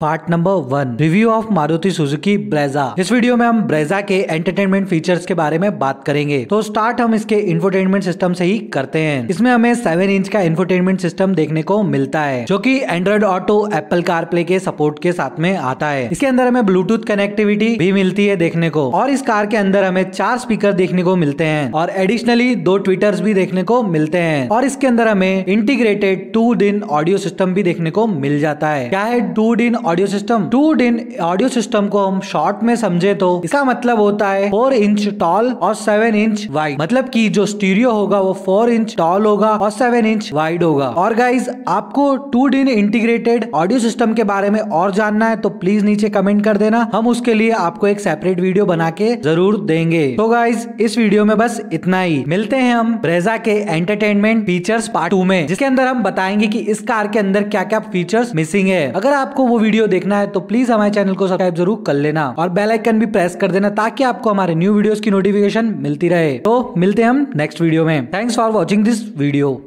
Part number one, review of Maruti Suzuki Brezza. इस video में हम ब्रेजा के एंटरटेनमेंट फीचर्स के बारे में बात करेंगे। तो स्टार्ट हम इसके इंफोटेनमेंट सिस्टम से ही करते हैं। इसमें हमें सेवन इंच का इंफोटेनमेंट सिस्टम देखने को मिलता है, जो कि Android auto Apple car play के सपोर्ट के साथ में आता है। इसके अंदर हमें ब्लूटूथ कनेक्टिविटी भी मिलती है देखने को, और इस कार के अंदर हमें चार स्पीकर देखने को मिलते हैं, और एडिशनली दो ट्विटर्स भी देखने को मिलते हैं। और इसके अंदर हमें integrated two DIN audio system भी देखने को मिल जाता है। क्या है two DIN audio system two DIN audio system को हम शॉर्ट में समझे तो इसका मतलब होता है फोर इंच टॉल और सेवन इंच वाइड मतलब कि जो स्टीरियो होगा वो फोर इंच टॉल होगा और सेवन इंच वाइड होगा. और गाइज़ आपको two DIN integrated audio system के बारे में और जानना है तो प्लीज़ नीचे कमेंट कर देना. हम उसके लिए आपको एक सेपरेट वीडियो बना के ज़रूर देंगे. तो गाइज़ इस वीडियो में बस इतना ही. मिलते हैं हम ब्रेजा के एंटरटेनमेंट फीचर्स पार्ट टू में, जिसके अंदर हम बताएँगे कि इस कार के अंदर क्या क्या फीचर्स मिसिंग है. अगर आपको वो वीडियो देखना है तो प्लीज़ हमारे चैनल को सब्सक्राइब ज़रूर कर लेना और बेलाइकन भी प्रेस कर देना ताकि आपको हमारे न्यू वीडियोज़ की नोटिफिकेशन मिलती रहे। तो मिलते हैं हम नेक्स्ट वीडियो में। Thanks for watching this video